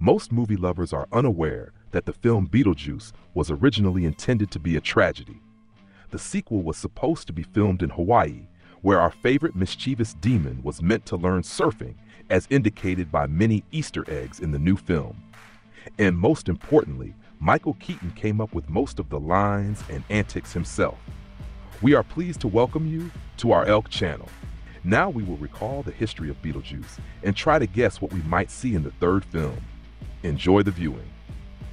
Most movie lovers are unaware that the film Beetlejuice was originally intended to be a tragedy. The sequel was supposed to be filmed in Hawaii, where our favorite mischievous demon was meant to learn surfing, as indicated by many Easter eggs in the new film. And most importantly, Michael Keaton came up with most of the lines and antics himself. We are pleased to welcome you to our Elk channel. Now we will recall the history of Beetlejuice and try to guess what we might see in the third film. Enjoy the viewing.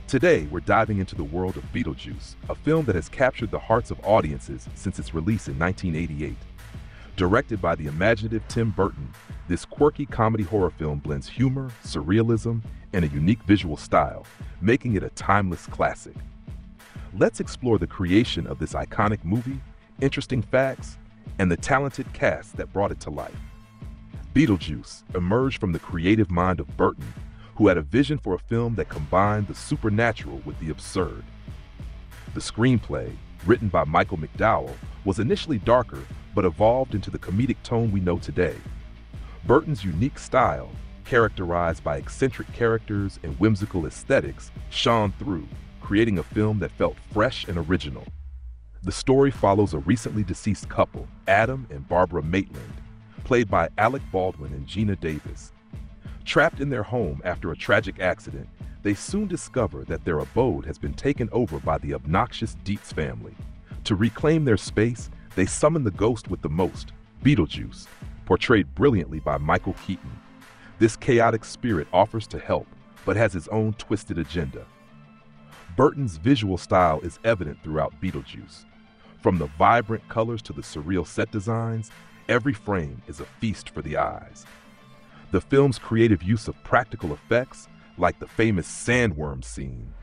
Today, we're diving into the world of Beetlejuice, a film that has captured the hearts of audiences since its release in 1988. Directed by the imaginative Tim Burton, this quirky comedy horror film blends humor, surrealism, and a unique visual style, making it a timeless classic. Let's explore the creation of this iconic movie, interesting facts, and the talented cast that brought it to life. Beetlejuice emerged from the creative mind of Burton, who had a vision for a film that combined the supernatural with the absurd. The screenplay, written by Michael McDowell, was initially darker but evolved into the comedic tone we know today. Burton's unique style, characterized by eccentric characters and whimsical aesthetics, shone through, creating a film that felt fresh and original. The story follows a recently deceased couple, Adam and Barbara Maitland, played by Alec Baldwin and Geena Davis. Trapped in their home after a tragic accident, they soon discover that their abode has been taken over by the obnoxious Deetz family. To reclaim their space, they summon the ghost with the most, Beetlejuice, portrayed brilliantly by Michael Keaton. This chaotic spirit offers to help, but has his own twisted agenda. Burton's visual style is evident throughout Beetlejuice. From the vibrant colors to the surreal set designs, every frame is a feast for the eyes. The film's creative use of practical effects, like the famous sandworm scene,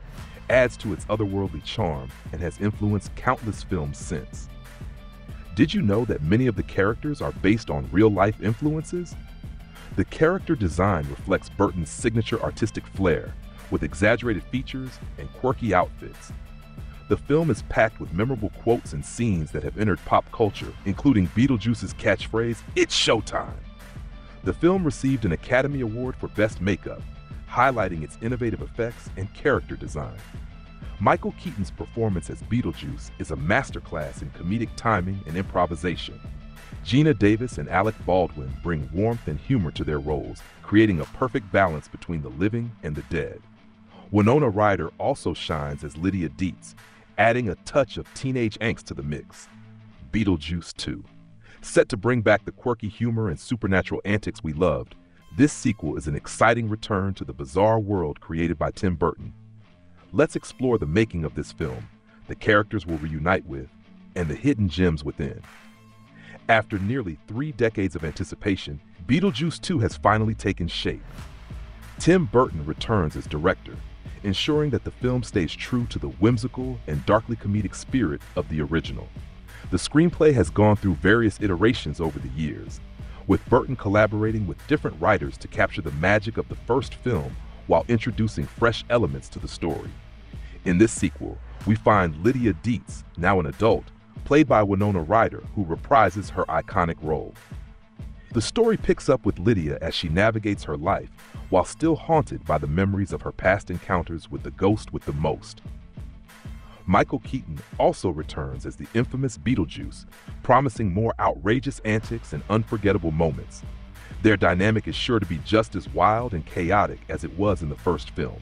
adds to its otherworldly charm and has influenced countless films since. Did you know that many of the characters are based on real life influences? The character design reflects Burton's signature artistic flair, with exaggerated features and quirky outfits. The film is packed with memorable quotes and scenes that have entered pop culture, including Beetlejuice's catchphrase, It's Showtime. The film received an Academy Award for Best Makeup, highlighting its innovative effects and character design. Michael Keaton's performance as Beetlejuice is a masterclass in comedic timing and improvisation. Geena Davis and Alec Baldwin bring warmth and humor to their roles, creating a perfect balance between the living and the dead. Winona Ryder also shines as Lydia Deetz, adding a touch of teenage angst to the mix. Beetlejuice 2. Set to bring back the quirky humor and supernatural antics we loved, this sequel is an exciting return to the bizarre world created by Tim Burton Let's explore the making of this film, the characters we'll reunite with, and the hidden gems within. After nearly three decades of anticipation, Beetlejuice 2 has finally taken shape. Tim Burton returns as director, ensuring that the film stays true to the whimsical and darkly comedic spirit of the original. The screenplay has gone through various iterations over the years, with Burton collaborating with different writers to capture the magic of the first film while introducing fresh elements to the story. In this sequel, we find Lydia Deetz, now an adult, played by Winona Ryder, who reprises her iconic role. The story picks up with Lydia as she navigates her life while still haunted by the memories of her past encounters with the ghost with the most. Michael Keaton also returns as the infamous Beetlejuice, promising more outrageous antics and unforgettable moments, their dynamic is sure to be just as wild and chaotic as it was in the first film.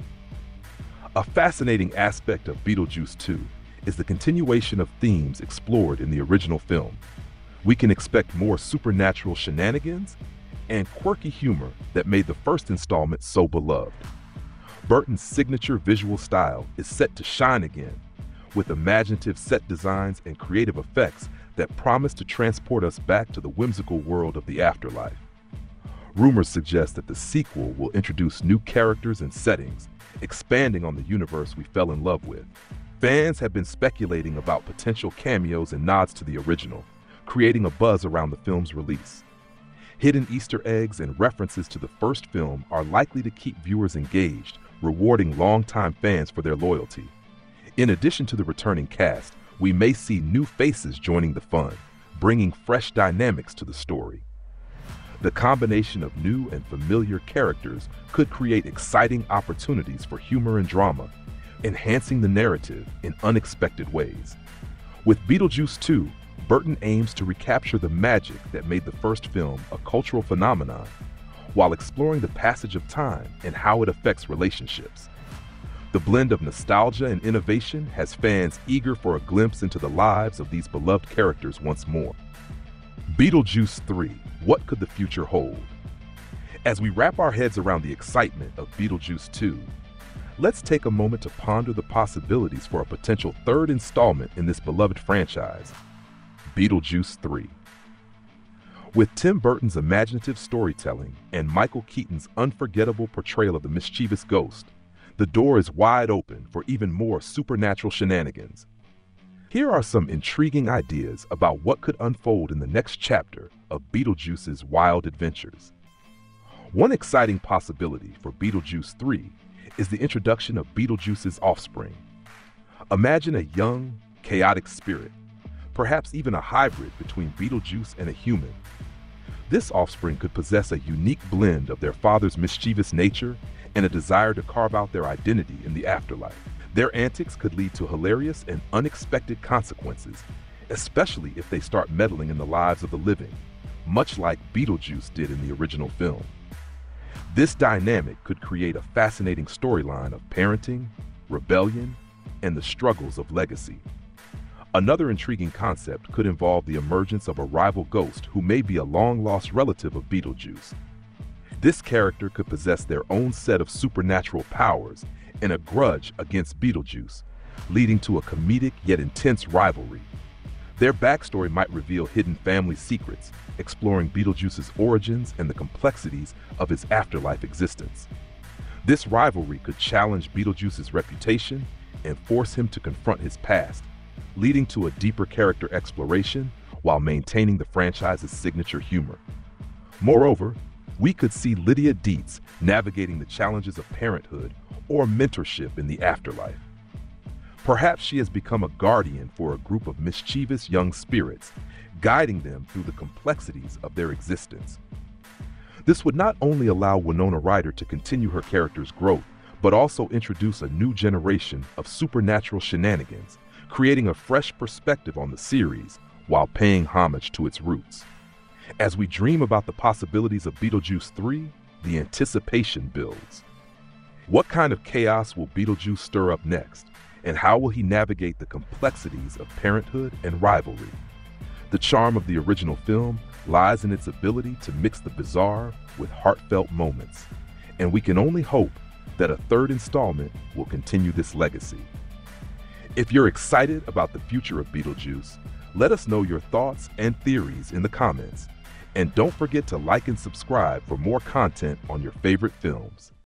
A fascinating aspect of Beetlejuice 2 is the continuation of themes explored in the original film. We can expect more supernatural shenanigans and quirky humor that made the first installment so beloved. Burton's signature visual style is set to shine again, with imaginative set designs and creative effects that promise to transport us back to the whimsical world of the afterlife. Rumors suggest that the sequel will introduce new characters and settings, expanding on the universe we fell in love with. Fans have been speculating about potential cameos and nods to the original, creating a buzz around the film's release. Hidden Easter eggs and references to the first film are likely to keep viewers engaged, rewarding longtime fans for their loyalty. In addition to the returning cast, we may see new faces joining the fun, bringing fresh dynamics to the story. The combination of new and familiar characters could create exciting opportunities for humor and drama, enhancing the narrative in unexpected ways. With Beetlejuice 2, Burton aims to recapture the magic that made the first film a cultural phenomenon while exploring the passage of time and how it affects relationships. The blend of nostalgia and innovation has fans eager for a glimpse into the lives of these beloved characters once more. Beetlejuice 3 What could the future hold? As we wrap our heads around the excitement of Beetlejuice 2, let's take a moment to ponder the possibilities for a potential third installment in this beloved franchise Beetlejuice 3. With Tim Burton's imaginative storytelling and Michael Keaton's unforgettable portrayal of the mischievous ghost, the door is wide open for even more supernatural shenanigans. Here are some intriguing ideas about what could unfold in the next chapter of Beetlejuice's wild adventures. One exciting possibility for Beetlejuice 3 is the introduction of Beetlejuice's offspring. Imagine a young, chaotic spirit, perhaps even a hybrid between Beetlejuice and a human. This offspring could possess a unique blend of their father's mischievous nature and a desire to carve out their identity in the afterlife. Their antics could lead to hilarious and unexpected consequences, especially if they start meddling in the lives of the living, much like Beetlejuice did in the original film. This dynamic could create a fascinating storyline of parenting, rebellion, and the struggles of legacy. Another intriguing concept could involve the emergence of a rival ghost who may be a long lost relative of Beetlejuice. This character could possess their own set of supernatural powers and a grudge against Beetlejuice, leading to a comedic yet intense rivalry. Their backstory might reveal hidden family secrets, exploring Beetlejuice's origins and the complexities of his afterlife existence. This rivalry could challenge Beetlejuice's reputation and force him to confront his past, leading to a deeper character exploration while maintaining the franchise's signature humor. Moreover, we could see Lydia Deetz navigating the challenges of parenthood or mentorship in the afterlife. Perhaps she has become a guardian for a group of mischievous young spirits, guiding them through the complexities of their existence. This would not only allow Winona Ryder to continue her character's growth, but also introduce a new generation of supernatural shenanigans, creating a fresh perspective on the series while paying homage to its roots. As we dream about the possibilities of Beetlejuice 3, the anticipation builds. What kind of chaos will Beetlejuice stir up next? And how will he navigate the complexities of parenthood and rivalry? The charm of the original film lies in its ability to mix the bizarre with heartfelt moments. And we can only hope that a third installment will continue this legacy. If you're excited about the future of Beetlejuice, let us know your thoughts and theories in the comments. And don't forget to like and subscribe for more content on your favorite films.